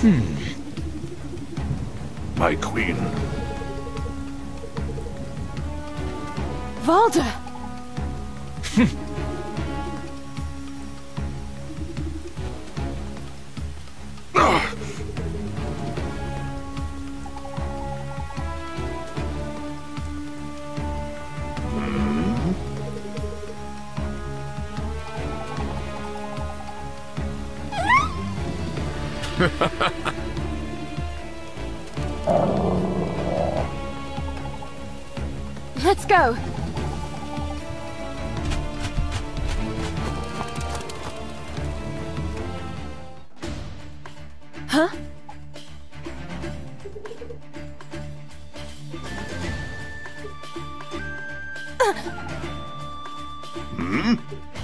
Hmm. My queen. Valder! Go. Huh? Yes.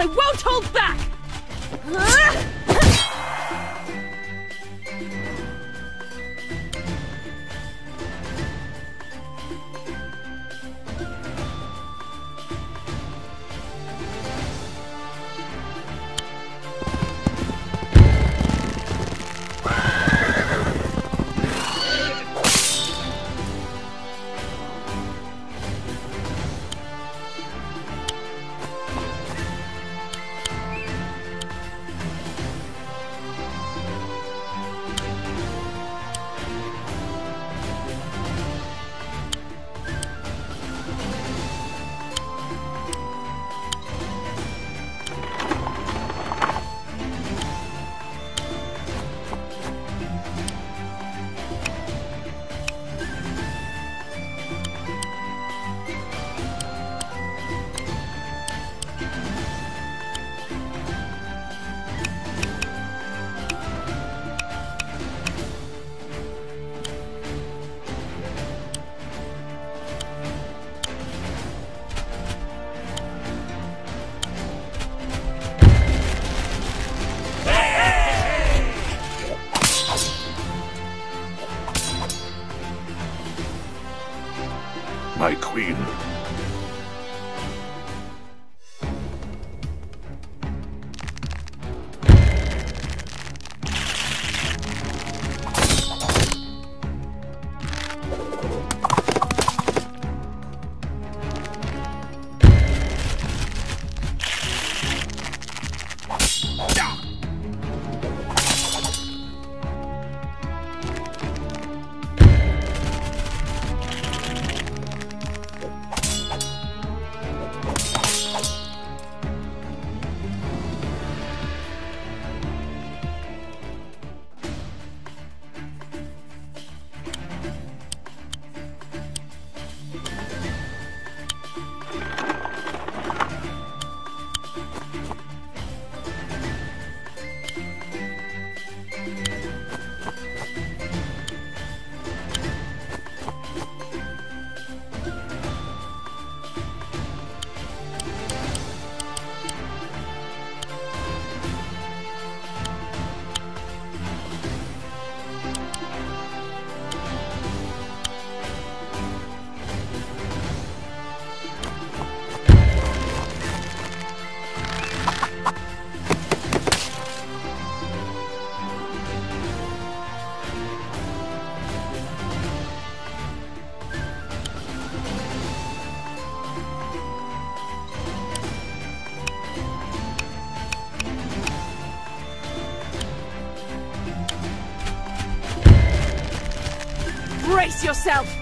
I won't hold back! Yourself!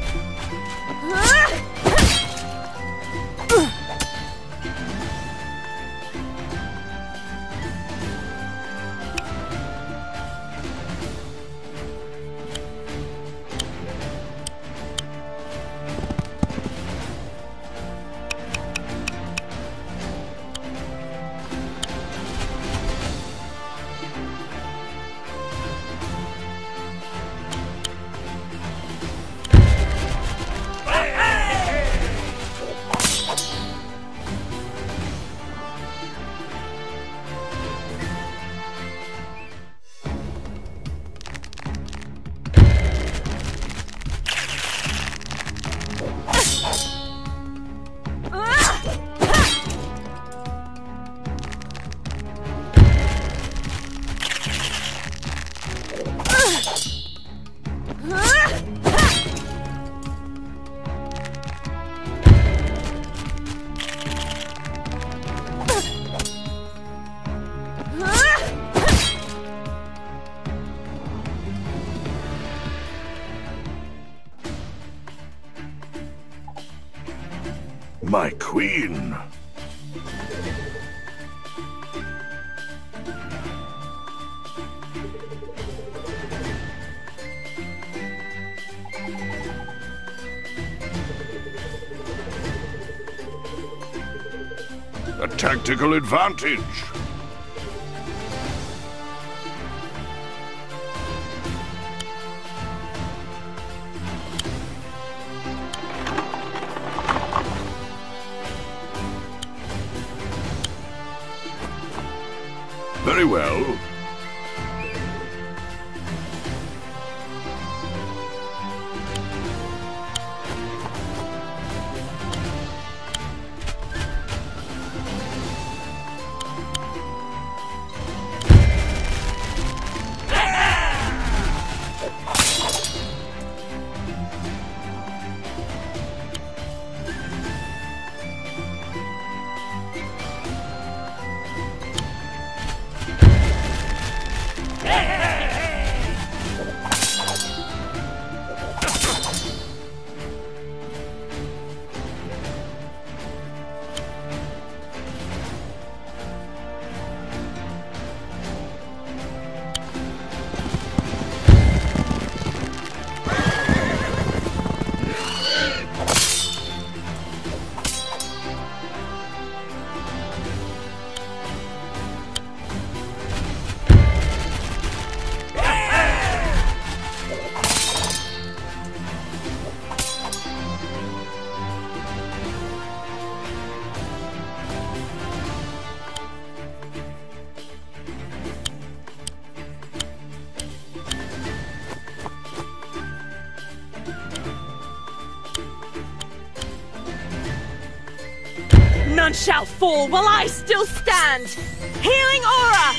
Queen. A tactical advantage. Very well. Shall fall while I still stand! Healing aura!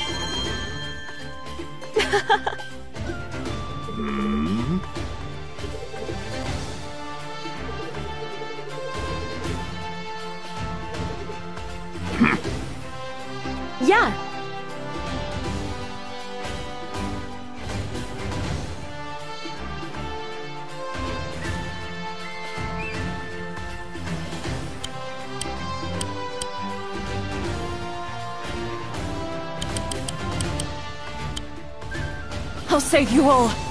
Hmm? yeah. Save you all.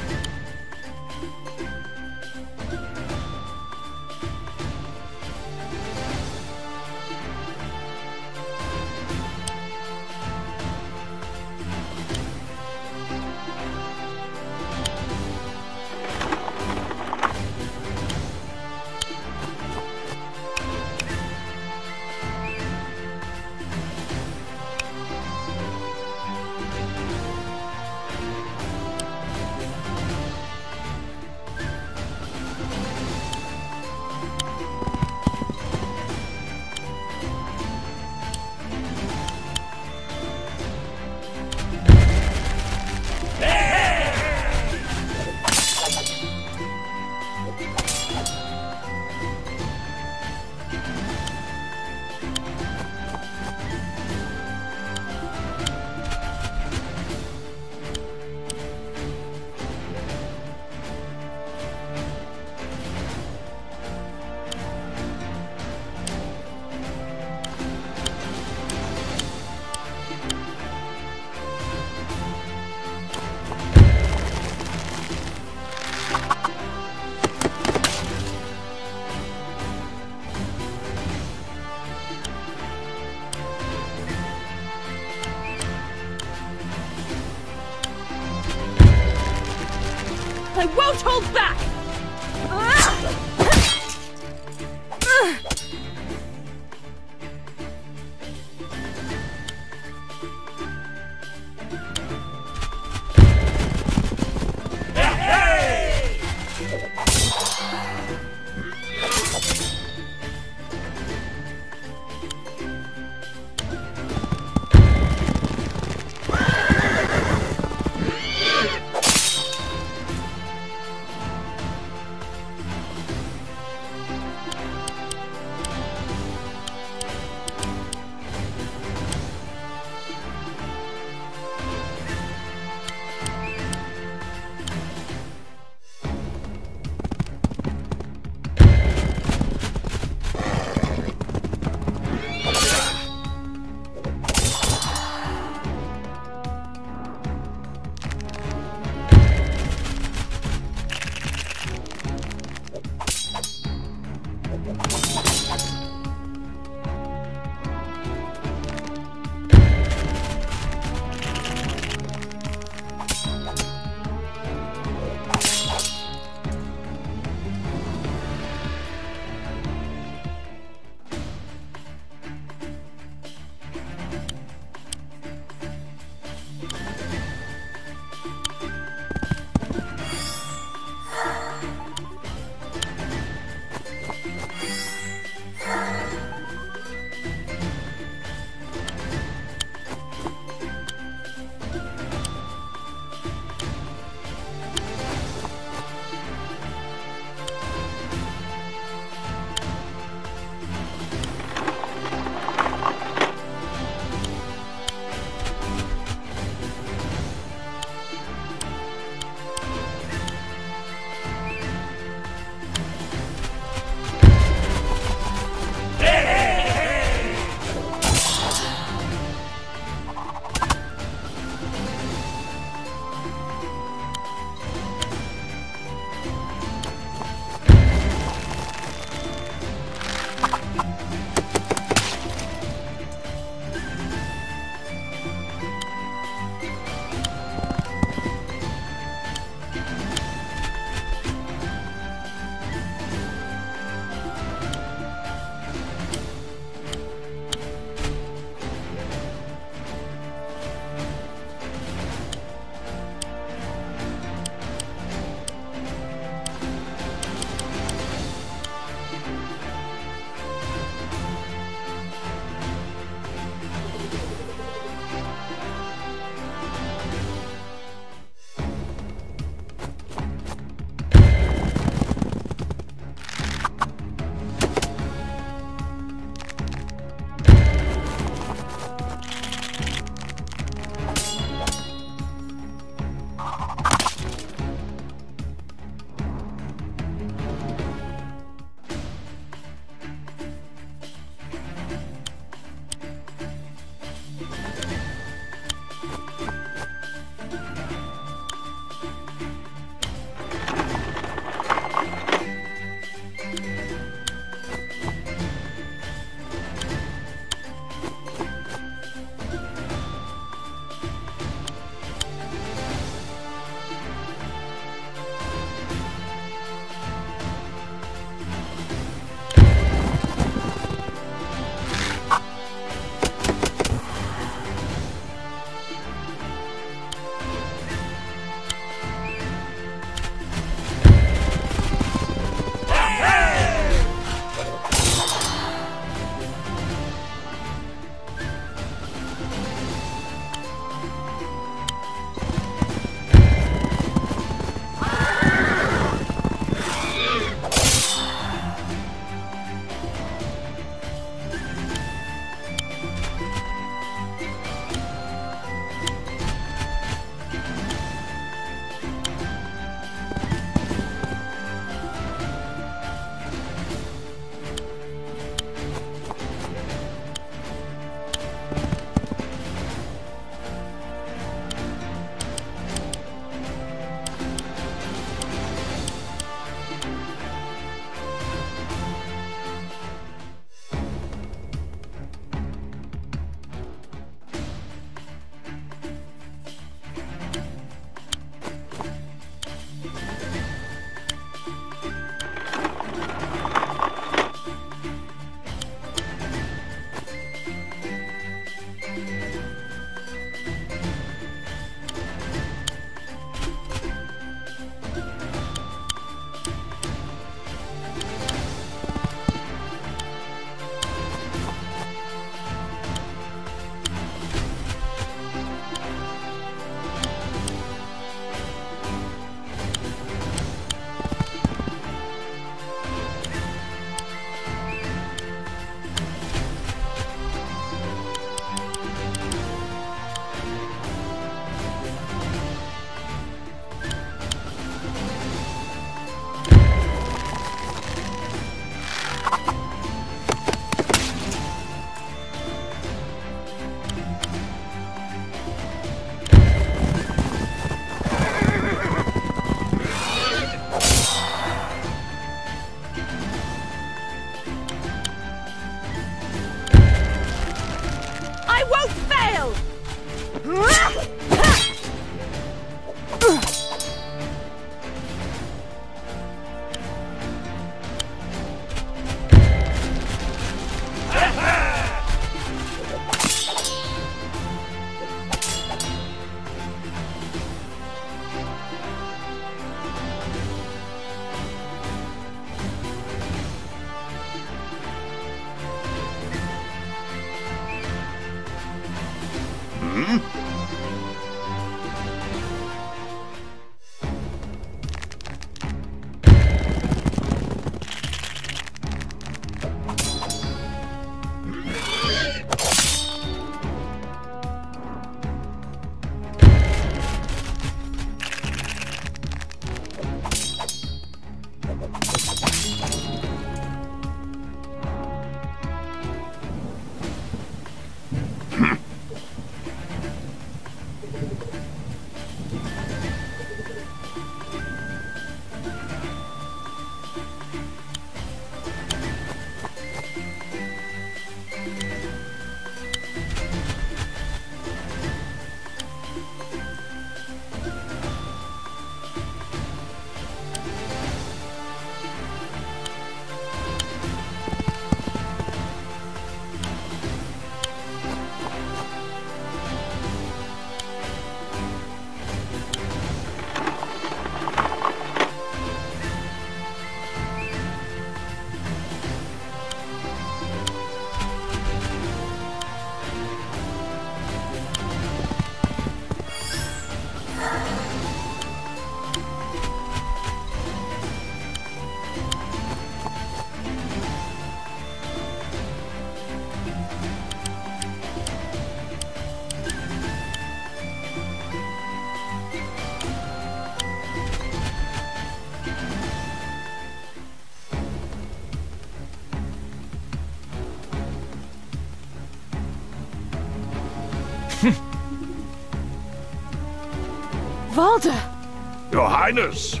Highness!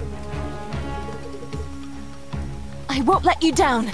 I won't let you down.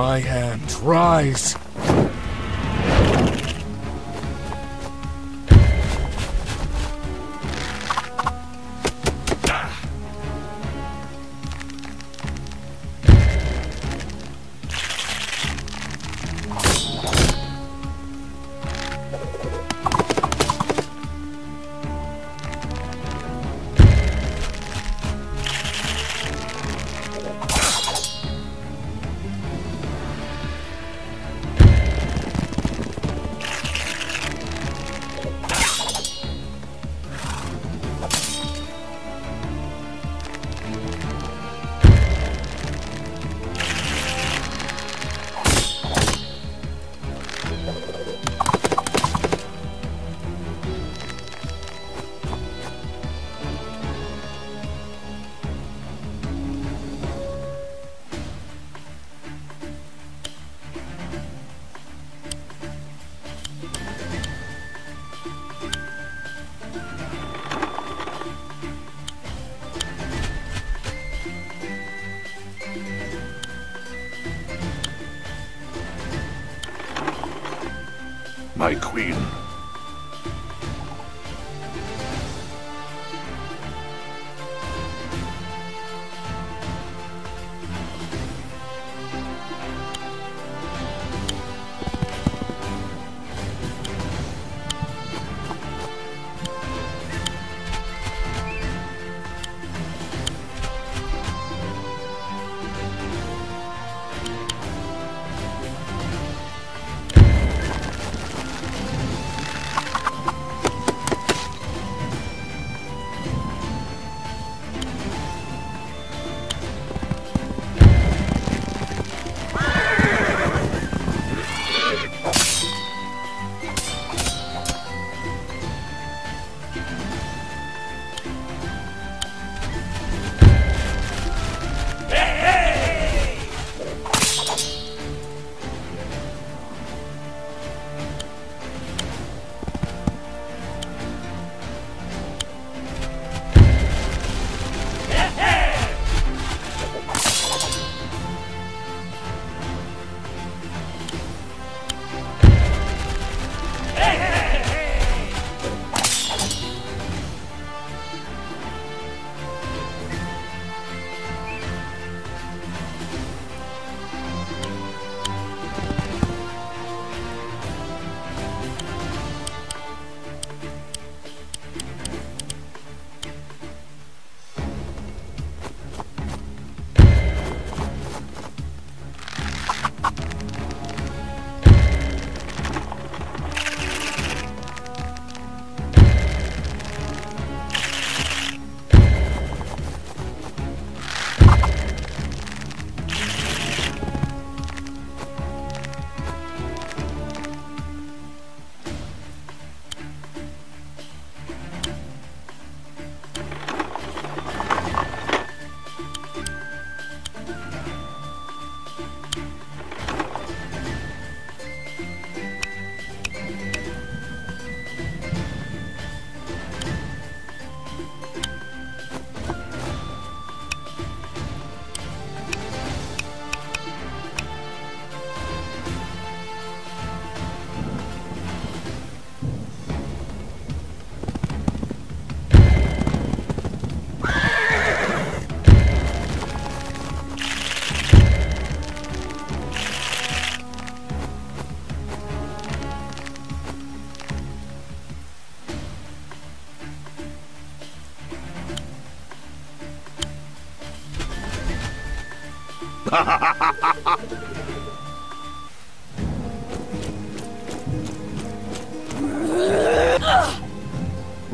My hand, rise!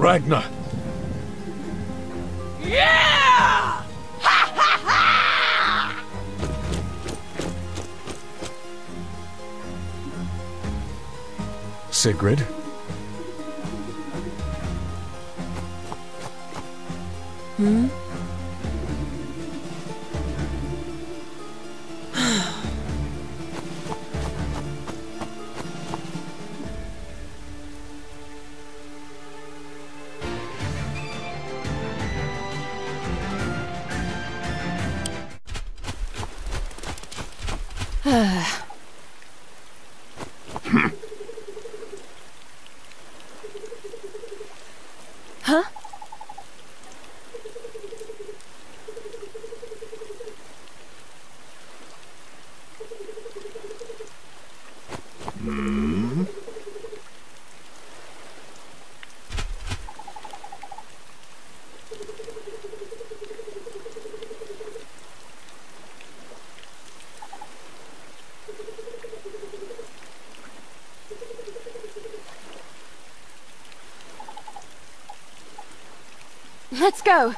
Ragna! Yeah! Ha ha ha! Sigrid? Hmm? Let's go.